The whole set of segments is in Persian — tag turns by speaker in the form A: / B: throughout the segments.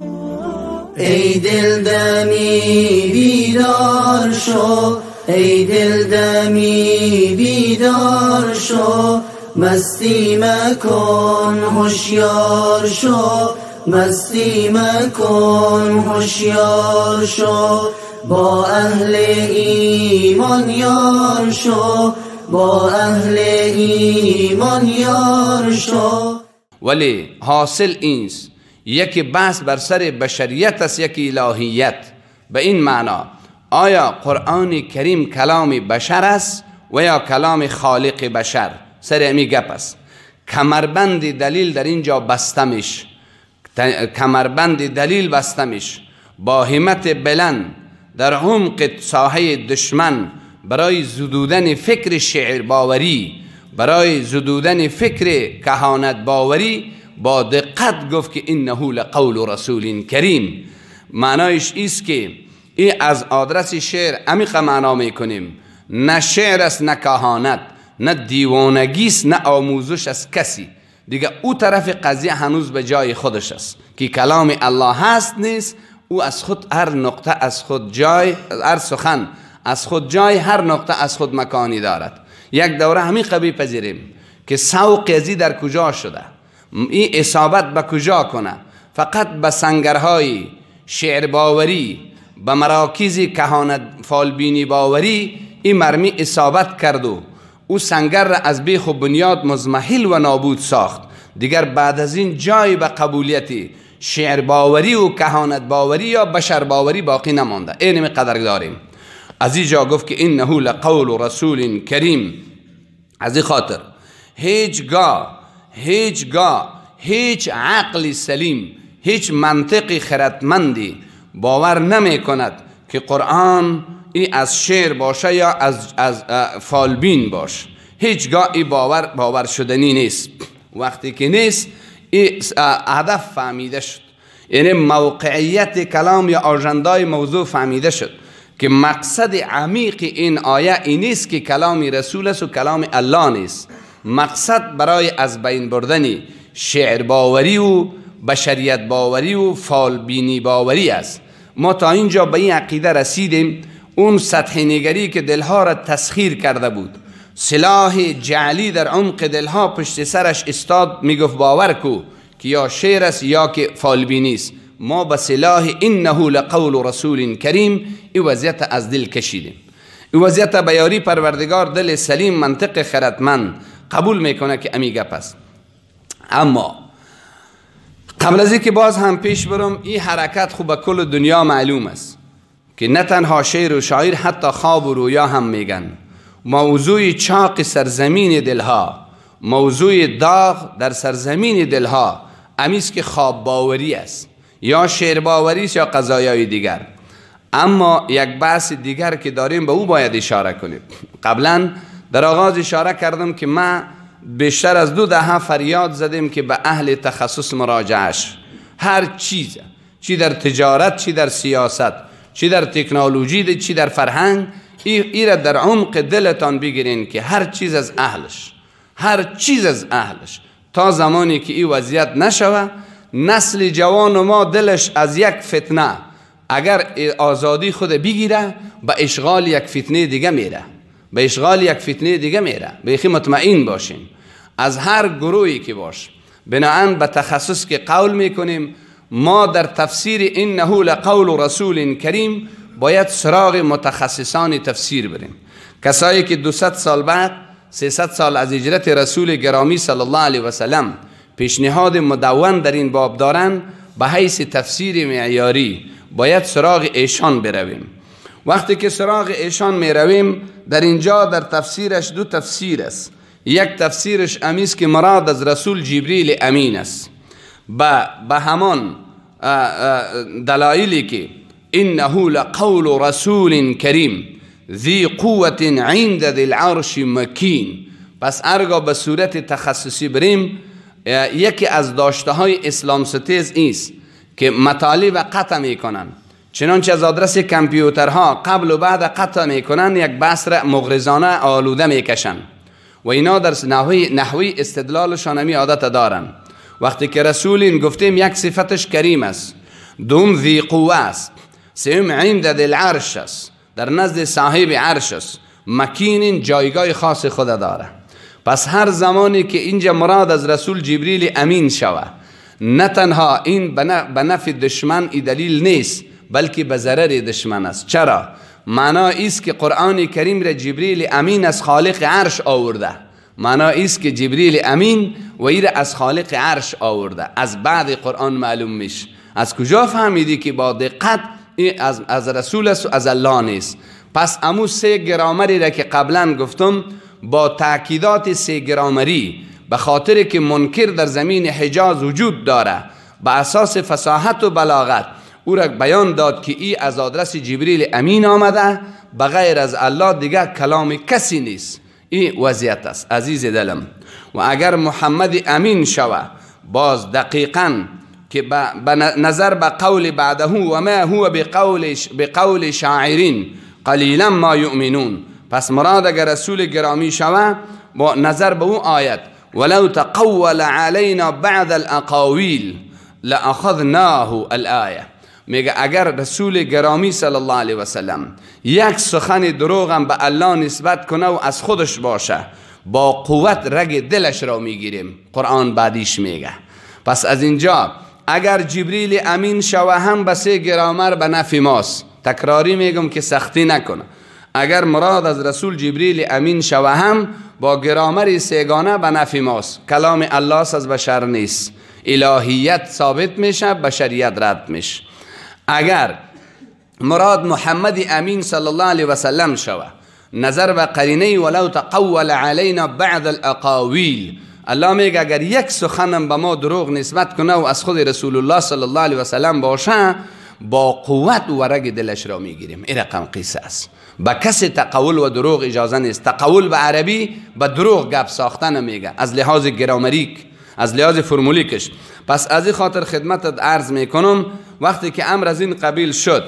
A: ای دل دمی بیدار شو ای دل دمی بیدار شو مستی مکن هوشیار شو مستی مکن هوشیار شو با اهل ایمان یار شو با اهل ایمان یار شو.
B: ولی حاصل اینست یکی بحث بر سر بشریت است یکی الهیت. به این معنا آیا قرآن کریم کلام بشر است و یا کلام خالق بشر؟ سر امی گپ است. کمربند دلیل در اینجا بستمش. کمربند دلیل بستمش. با همت بلند در عمق ساحه دشمن برای زدودن فکر شعر باوری برای زدودن فکر کهانت باوری با دقت گفت که انه لقول رسول کریم. معنایش ایست که این از آدرس شعر عمیق معنا می‌کنیم. نه شعر است نه کهانت نه دیوانگی است نه آموزش از کسی. دیگه او طرف قضیه هنوز به جای خودش است. که کلام الله هست نیست او از خود هر نقطه از خود جای هر سخن از خود جای هر نقطه از خود مکانی دارد. یک دوره همین قبی پذیریم که سوق ازی در کجا شده؟ این اصابت به کجا کنه؟ فقط به سنگرهای شعر باوری به مراکز کهانت فالبینی باوری این مرمی اصابت کرد و او سنگر را از بیخ و بنیاد مزمحل و نابود ساخت. دیگر بعد از این جای به قبولیتی شعر باوری و کهانت باوری یا بشر باوری باقی نمانده. اینمی قدر داریم از اینجا گفت که انه لقول رسول کریم. از این خاطر هیچگاه هیچگاه هیچ عقل سلیم هیچ منطق خردمندی باور نمی کند که قرآن این از شعر باشه یا از, از فالبین باش. هیچگاه این باور باور شدنی نیست. وقتی که نیست این هدف فهمیده شد. یعنی موقعیت کلام یا آجندای موضوع فهمیده شد که مقصد عمیق این آیه این نیست که کلام رسول است و کلام الله نیست. مقصد برای از بین بردنی شعر باوری و بشریت باوری و فالبینی باوری است. ما تا اینجا به این عقیده رسیدیم اون سطح نگری که دلها را تسخیر کرده بود. سلاح جعلی در عمق دلها پشت سرش استاد می‌گفت باور کو که یا شعر است یا که فالبینی است. ما به سلاح انه لقول رسول کریم این وضعیت از دل کشیدیم. این وضعیت بیاری پروردگار دل سلیم منطق خردمند. قبول می‌کنه که امی گپ است. اما قبل از که باز هم پیش برم این حرکت خوب به کل دنیا معلوم است که نه تنها شعر و شاعر حتی خواب و رویا هم میگن. موضوع چاق سرزمین دلها موضوع داغ در سرزمین دلها امیست که خواب باوری است یا شعر باوری است یا قضایای دیگر. اما یک بحث دیگر که داریم به او باید اشاره کنیم. قبلا در آغاز اشاره کردم که ما بیشتر از دو دهه فریاد زدیم که به اهل تخصص مراجعش هر چیز چی در تجارت چی در سیاست چی در تکنولوژی چی در فرهنگ ای را در عمق دلتان بگیرین که هر چیز از اهلش هر چیز از اهلش. تا زمانی که این وضعیت نشوه نسل جوان ما دلش از یک فتنه. اگر آزادی خود بگیره به اشغال یک فتنه دیگه میره. به اشغال یک فتنه دیگه میره. بیخی مطمئن باشین از هر گروهی که باش. بناهن به تخصص که قول می‌کنیم ما در تفسیر انه لقول رسول کریم باید سراغ متخصصان تفسیر بریم. کسایی که 200 سال بعد 300 سال از اجرت رسول گرامی صلی الله علیه و سلم پیشنهاد مدون در این باب دارن به حیث تفسیر معیاری باید سراغ ایشان برویم. وقتی که سراغ ایشان می رویم در اینجا در تفسیرش دو تفسیر است. یک تفسیرش امیست که مراد از رسول جبریل امین است. به همان دلایلی که انه لقول رسول کریم ذی قوت عند ذی العرش مکین. پس ارگا به صورت تخصصی بریم. یکی از داشته های اسلام ستیز ایست که مطالب قطع می‌کنن چنانچه از آدرس کمپیوترها قبل و بعد قطع می‌کنن یک بحث را مغرزانه آلوده می‌کشن و اینا در نحوی, نحوی استدلالشان همی عادت دارن وقتی که رسولین گفتیم یک صفتش کریم است. دوم ذی قوه است. سوم عند دل عرش است. در نزد صاحب عرش است. مکین جایگاه خاص خود داره. پس هر زمانی که اینجا مراد از رسول جبریل امین شوه نه تنها این به نفع دشمن ای دلیل نیست بلکه به ضرر دشمن است. چرا؟ معنا است که قرآن کریم را جبریل امین از خالق عرش آورده. معنا است که جبریل امین و را از خالق عرش آورده. از بعد قرآن معلوم میشه. از کجا فهمیدی که با دقت از, از رسول است و از الله نیست؟ پس امو سه گرامری را که قبلا گفتم با تاکیدات سه گرامری به خاطر که منکر در زمین حجاز وجود داره به اساس فصاحت و بلاغت. او را بیان داد که ای از آدرس جبریل امین آمده بغیر از الله دیگه کلام کسی نیست. این وضعیت است عزیز دلم. و اگر محمد امین شوه باز دقیقا که به نظر به قول بعده و ما هو بقول, بقول شاعرین قلیلا ما یؤمنون. پس مراد اگر رسول گرامی شوه با نظر به اون آیت ولو تقول علينا بعد الاقاویل لاخذناه الايه میگه اگر رسول گرامی صلی الله علیه و سلم یک سخن دروغم به الله نسبت کنه و از خودش باشه با قوت رگ دلش را می‌گیریم. قرآن بعدیش میگه. پس از اینجا اگر جبریل امین شوه هم به گرامر به نفی ماست. تکراری میگم که سختی نکنه اگر مراد از رسول جبریل امین شوه هم با گرامر سیگانه به نفی ماست. کلام الله از بشر نیست. الهیت ثابت میشه بشریت رد میشه. اگر مراد محمد امین صلی الله علیه و سلم شوه نظر به قرینه ولو تقول علینا بعد الاقاویل الله میگه اگر یک سخنم به ما دروغ نسبت کنه و از خود رسول الله صلی الله علیه و سلم باشه با قوت و رگ دلش را می‌گیریم. این رقم قصه است. با کسی تقول و دروغ اجازه نیست. تقول به عربی به دروغ گپ ساختن میگه. از لحاظ گرامریک از لحاظ فرمولیکش. پس از این خاطر خدمتت عرض می‌کنم وقتی که امر از این قبیل شد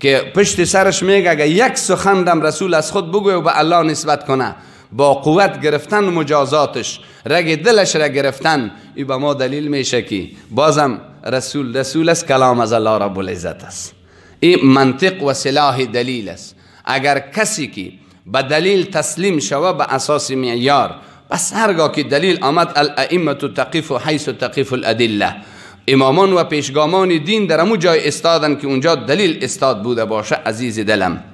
B: که پشت سرش میگه اگه یک سخندم رسول از خود بگوی و به الله نسبت کنه با قوت گرفتن مجازاتش رگ دلش را گرفتن ای به ما دلیل میشه که بازم رسول رسول است کلام از الله رب العزت است. این منطق و سلاح دلیل است. اگر کسی که به دلیل تسلیم شوه به اساس معیار بس هرگاه که دلیل آمد الائمه تقیف و حیث تقیف الادله امامان و پیشگامان دین در امو جای استادن که اونجا دلیل استاد بوده باشه عزیز دلم.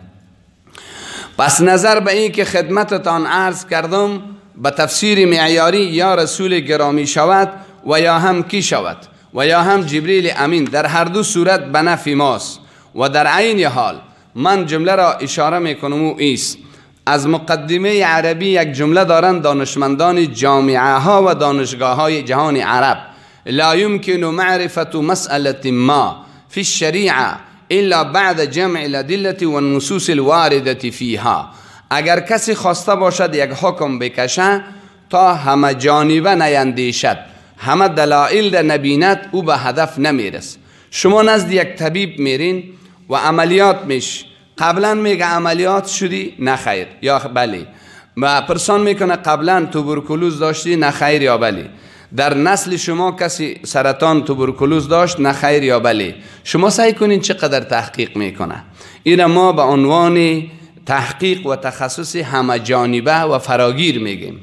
B: پس نظر به این که خدمتتان عرض کردم به تفسیر معیاری یا رسول گرامی شود و یا هم کی شود؟ و یا هم جبریل امین در هر دو صورت به نفی ماست. و در عین حال من جمله را اشاره می‌کنم و ایست. از مقدمه عربی یک جمله دارند دانشمندان جامعه ها و دانشگاه های جهان عرب. لا يمكن معرفة مسألة ما في الشريعة الا بعد جمع الادله والنصوص الوارده فيها. اگر کسی خواسته باشد یک حکم بکشه تا همه جانبه نیندیشد همه دلائل نبیند او به هدف نمیرس. شما نزد یک طبیب میرین و عملیات میش. قبلا میگه عملیات شدی نه خیر. یا بله. و پرسان می‌کنه قبلا توبرکلوز داشتی نه خیر یا بله. در نسل شما کسی سرطان توبرکلوز داشت نه خیر یا بله. شما سعی کنین چقدر تحقیق می‌کنه. این ما به عنوان تحقیق و تخصص همه جانبه و فراگیر میگیم.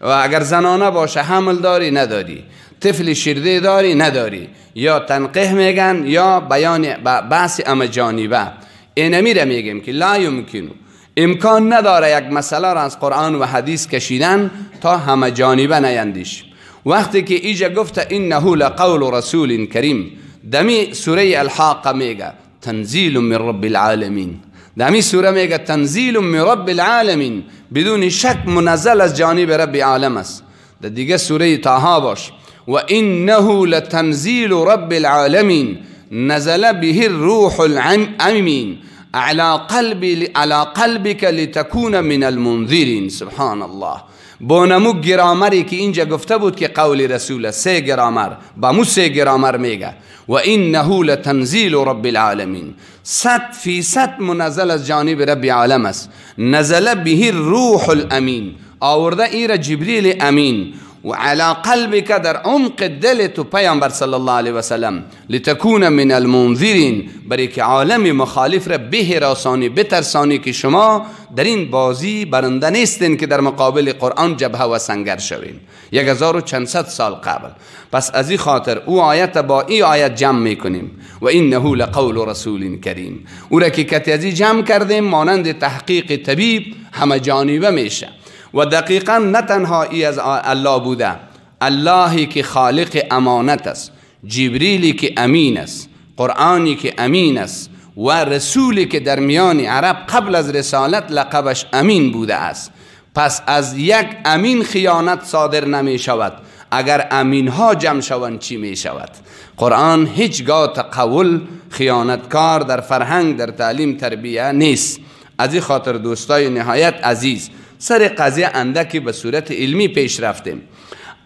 B: و اگر زنانه باشه حمل داری نداری. طفل شیرده داری نداری. یا تنقیح میگن یا بیان بحث همه جانبه. اینمی را میگیم که لا یمکنو امکان نداره یک مسئله را از قرآن و حدیث کشیدن تا همه جانبه نیندیش. وقتی که ایجا گفت انه لقول رسول کریم دمی سوره الحاقه میگه تنزیل من رب العالمین. دمی سوره میگه تنزیل من رب العالمین. بدون شک منزل از جانب رب عالم است. در دیگه سوره تاها باش. و انه لتنزیل رب العالمین. نزل به الروح العمین على قلبي على قلبك لتكون من المنذرين. سبحان الله با نمو گرامری که اینجا گفته بود که قول رسول سه گرامر با مو سه گرامر میگه. و انه لتنزیل رب العالمین. صد فی صد منزل از جانب رب عالم است. نزل به روح الامین. آورده ایر جبریل امین. و علا قلبك در عمق دل تو پیامبر صلی الله علیه و سلم لتکون من المنذرین برای که عالم مخالف را بهراسانی بترسانی که شما در این بازی برنده نیستین که در مقابل قرآن جبهه و سنگر شوین. یک هزار و چند سال قبل. پس از این خاطر او آیت با این آیت جمع می‌کنیم. و انه لقول رسول کریم. او را که کتی جمع کردیم مانند تحقیق طبیب همه جانبه میشه. و دقیقا نه تنها ای از الله بوده اللهی که خالق امانت است جبریلی که امین است قرآنی که امین است و رسولی که در میان عرب قبل از رسالت لقبش امین بوده است. پس از یک امین خیانت صادر نمی شود. اگر امین ها جمع شوند چی می شود؟ قرآن هیچگاه تقول خیانتکار در فرهنگ در تعلیم تربیه نیست. از این خاطر دوستای نهایت عزیز سر قضیه اندکی به صورت علمی پیش رفتیم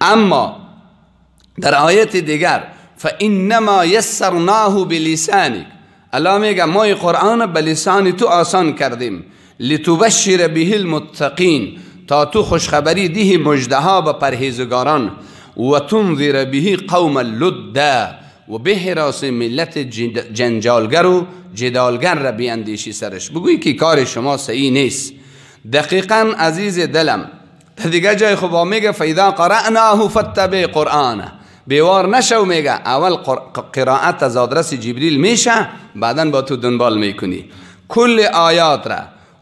B: اما در آیت دیگر فانما یسرناه بلسانک الله میگه ما قرآن به لسان تو آسان کردیم. لتبشر به المتقین تا تو خوشخبری ده مجدها به پرهیزگاران. و تنذر به قوم اللد. و به راس ملت جنجالگر و جدالگر را بیاندیشی سرش. بگوی که کار شما صحیح نیست. دقیقا عزیز دلم. دیگه جای خوبا میگه فیدا قرأناه فتبع قرآنه. بیوار نشو میگه اول قرائت از آدرس جبریل میشه بعدا با تو دنبال می‌کنی. کل آیات را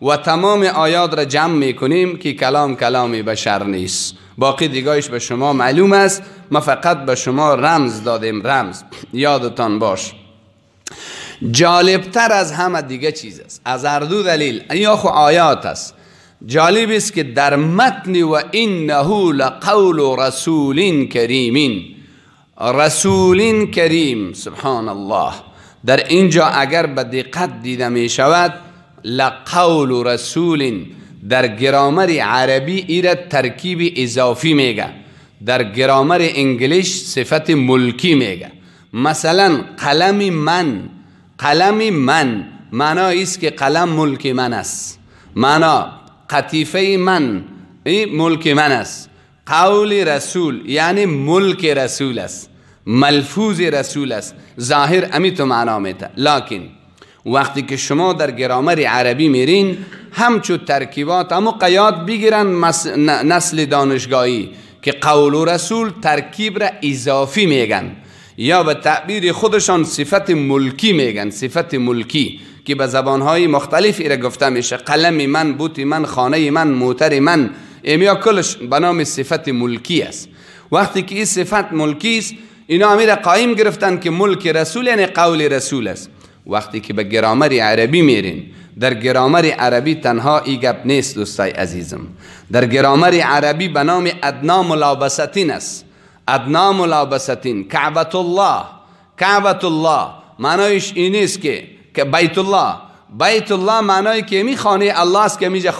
B: و تمام آیات را جمع می‌کنیم که کلام کلامی بشر نیست. باقی دیگایش به شما معلوم است. ما فقط به شما رمز دادیم. رمز. یادتان باش. جالبتر از همه دیگه چیز است. از اردو دلیل. یا خو آیات است. جالب است که در متن و انه لقول رسول کریمین رسول کریم سبحان الله در اینجا اگر به دقت دیده می شود لقول رسول در گرامر عربی ایره ترکیب اضافی میگه. در گرامر انگلیش صفت ملکی میگه. مثلا قلم من قلم من معنی است که قلم ملک من است. معنا قطیفه من این ملک من است. قول رسول یعنی ملک رسول است. ملفوظ رسول است. ظاهر امی تو معنا میته لکن وقتی که شما در گرامر عربی میرین همچو ترکیبات همو قیاد بگیرن نسل دانشگاهی که قول و رسول ترکیب را اضافی میگن. یا به تعبیر خودشان صفت ملکی میگن. صفت ملکی. که به زبانهای مختلف ایره گفته میشه. قلم من بوت من خانه من موتر من. ایمیا کلش به نام صفت ملکی است. وقتی که این صفت ملکی است اینا امیر قایم گرفتن که ملک رسول یعنی قول رسول است. وقتی که به گرامر عربی میرین در گرامر عربی تنها ای گپ نیست دوستای عزیزم. در گرامر عربی به نام ادنا ملابستین است. ادنا ملابستین کعبت الله. کعبت الله معنایش این است که که بیت الله بیت الله معنای که می خانه الله است که میجا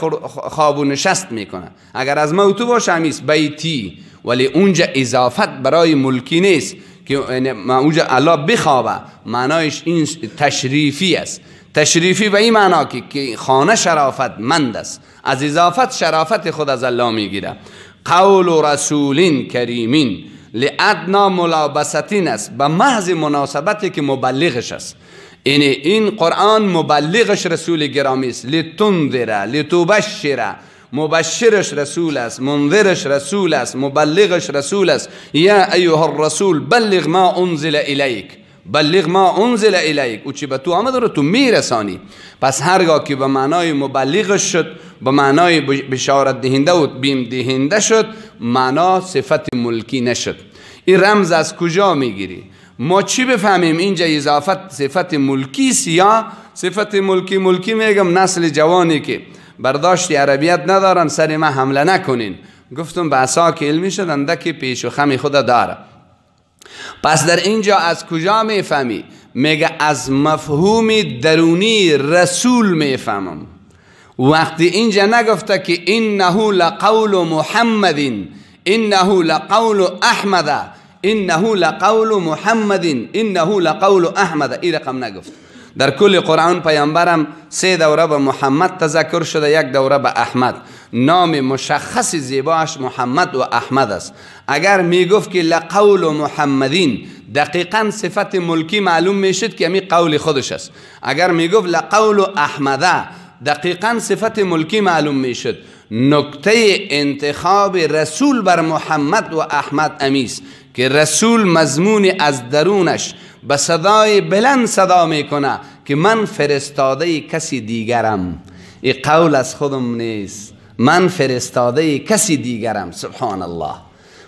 B: خواب و نشست می‌کنه. اگر از موتو باشه همیست بیتی ولی اونجا اضافت برای ملکی نیست که یعنی اونجا الله بخوابه. معنایش این تشریفی است. تشریفی به این معنا که خانه شرافت مند است. از اضافت شرافت خود از الله می‌گیره. قول رسول کریمین لعدنا ملابستین است. به محض مناسبتی که مبلغش است. یعنی این قرآن مبلغش رسول گرامی است. لتنذر لتبشر. مبشرش رسول است منذرش رسول است مبلغش رسول است. یا ایها الرسول بلغ ما انزل الیک. بلغ ما انزل الیک. او چی به تو آمده رو تو میرسانی. پس هرگاه که به معنای مبلغش شد به معنای بشارت دهنده و بیم دهنده شد معنا صفت ملکی نشد. این رمز از کجا می‌گیری؟ ما چی بفهمیم؟ اینجا اضافت صفت ملکی یا صفت ملکی ملکی میگم نسل جوانی که برداشت عربیت ندارن سر ما حمله نکنین. گفتم بحثا که علمی شدن که پیش و خمی خود داره پس در اینجا از کجا می‌فهمی؟ میگه از مفهوم درونی رسول می‌فهمم. وقتی اینجا نگفته که انه لقول محمد انه لقول احمد انه لقول محمد انه لقول احمد این رقم نگفت. در کل قرآن پیامبرم سه دوره به محمد تذکر شده یک دوره به احمد. نام مشخص زیباش محمد و احمد است. اگر می‌گفت که لقول محمدین دقیقا صفت ملکی معلوم می‌شد که امی قول خودش است. اگر می‌گفت لقول احمده دقیقا صفت ملکی معلوم می‌شد. نکته انتخاب رسول بر محمد و احمد امیست که رسول مضمون از درونش به صدای بلند صدا می‌کنه که من فرستاده کسی دیگرم. این قول از خودم نیست. من فرستاده کسی دیگرم. سبحان الله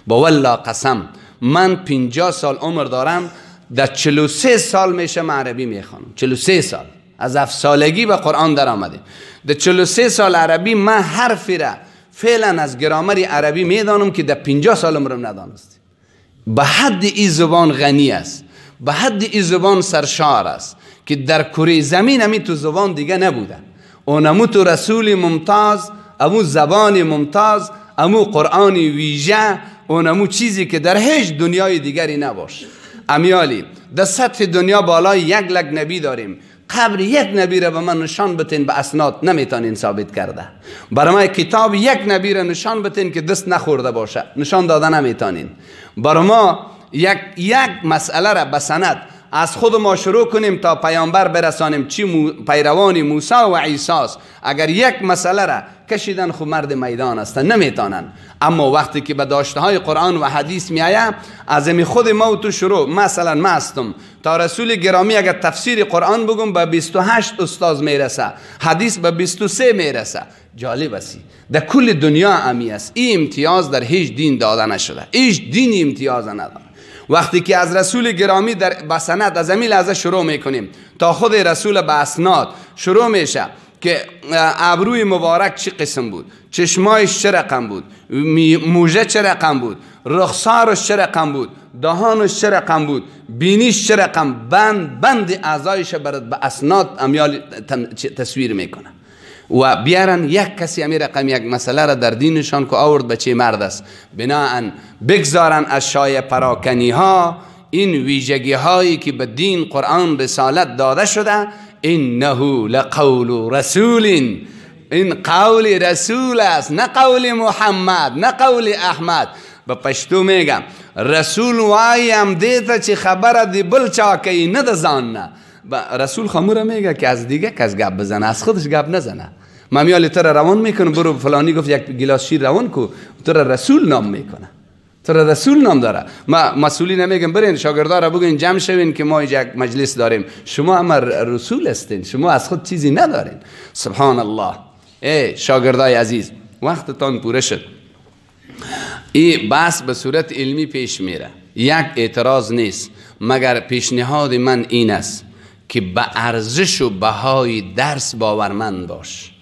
B: با والله قسم من پینجا سال عمر دارم در چلو سه سال میشه عربی می‌خوانم. چلو سه سال. از هفت سالگی به قرآن در آمده در چلو سه سال عربی من حرفی را فعلا از گرامر عربی می‌دانم که در پینجا سال عمرم ندانست به حد این زبان غنی است به حد این زبان سرشار است که در کره زمین همی تو زبان دیگه نبودن اونمو تو رسول ممتاز امو زبان ممتاز امو قرآن ویژه اونمو چیزی که در هیچ دنیای دیگری نباش. امیالی در سطح دنیا بالای یک لگ نبی داریم. قبر یک نبی را به من نشان بتین به اسناد نمی‌تونین ثابت کرده. برای ما کتاب یک نبی را نشان بتین که دست نخورده باشه. نشان داده نمی‌تونین. برای ما یک, یک مسئله را به سند از خود ما شروع کنیم تا پیامبر برسانیم چی مو پیروان موسی و عیسی اگر یک مسئله را کشیدن خود مرد میدان هستن نمی‌تونن. اما وقتی که به داشته های قرآن و حدیث میآید از می خود ما تو شروع مثلا ما هستم. تا رسول گرامی اگر تفسیر قرآن بگم به 28 استاد می‌رسه. حدیث به 23 می‌رسه. جالب است. در کل دنیا امی است. این امتیاز در هیچ دین داده نشده. هیچ دین امتیاز نداره. وقتی که از رسول گرامی در بسند از امیل لحظه شروع می‌کنیم. تا خود رسول به اسناد شروع میشه که ابروی مبارک چه قسم بود؟ چشمایش چه رقم بود؟ موجه چه رقم بود؟ رخسارش چه رقم بود؟ دهانش چه رقم بود؟ بینیش چه رقم؟ بند بند اعضایش برد به اسناد امیال تصویر می‌کنه. و بیارن یک کسی امی رقم یک مسئله را در دینشان که آورد به چه مرد است. بناهن بگذارن از شای پراکنی ها این ویژگی هایی که به دین قرآن رسالت داده شده انه لقول رسول این قول رسول است نه قول محمد نه قول احمد. به پشتو میگم رسول وایم دیتا چی خبر دی بل چاکی نه دزان نه. رسول خموره میگه که از دیگه کس گپ بزنه از خودش گپ نزنه. من میال تو روان می‌کنم برو فلانی گفت یک گلاس شیر روان کو تو رسول نام می‌کنه. تو رسول نام داره. ما مسئولی نمیگم برین شاگردا را بگین جمع شوین که ما یک مجلس داریم. شما اما رسول هستین. شما از خود چیزی ندارین. سبحان الله ای شاگردای عزیز وقتتان پوره شد. این بحث به صورت علمی پیش میره. یک اعتراض نیست. مگر پیشنهاد من این است که به ارزش و بهای درس باورمند باش.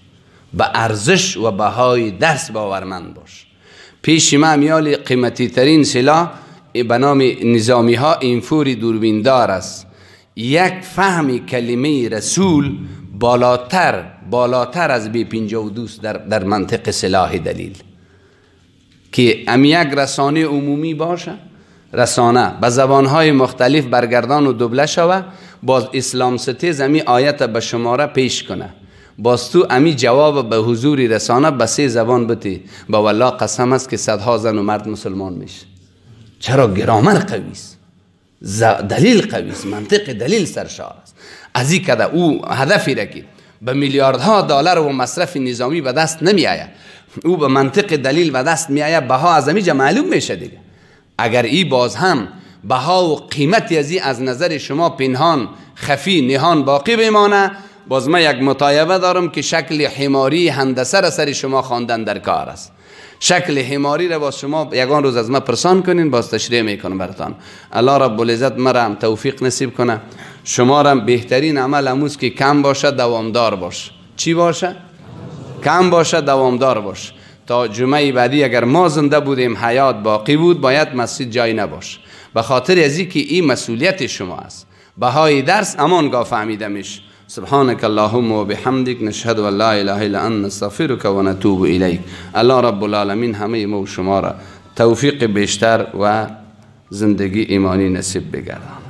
B: به ارزش و بهای درس باورمند باش. پیش ما میال قیمتی ترین سلاح به نام نظامی ها اینفوری دوربیندار است. یک فهم کلمه رسول بالاتر بالاتر از بی پینجا و دوست در, در منطق سلاح دلیل. که ام یک رسانه عمومی باشه رسانه به زبانهای مختلف برگردان و دبله شوه باز اسلام ستیز امی آیت به شماره پیش کنه. باز تو امی جواب به حضوری رسانه به سه زبان بتی. با والله قسم است که صدها زن و مرد مسلمان میشه. چرا گرامر قوی است؟ دلیل قوی است. منطق دلیل سرشار است. از این کده او هدفی را که به میلیاردها دلار و مصرف نظامی به دست نمی آید. او به منطق دلیل به دست می آید. بها از امیجا معلوم میشه دیگه. اگر ای باز هم بها و قیمتی از از نظر شما پنهان خفی نهان باقی بمانه باز من یک مطایبه دارم که شکل حماری هندسه را سر شما خواندن در کار است. شکل حماری را باز شما یگان روز از ما پرسان کنین باز تشریح می‌کنم براتان. الله رب العزت مرا هم توفیق نصیب کنه. شما را بهترین عمل اموز که کم باشه دوامدار باش. چی باشه؟ کم باشه دوامدار باش. تا جمعه بعدی اگر ما زنده بودیم حیات باقی بود باید مسجد جای نباش. به خاطر ازی که این مسئولیت شما است. بهای درس امان گاه فهمیده میشه سبحانك اللهم وبحمدك نشهد أن لا إله إلا أنت نستغفرك ونتوب إليك. الله رب العالمین همه ما و شما را توفیق بیشتر و زندگی ایمانی نصیب بگردان.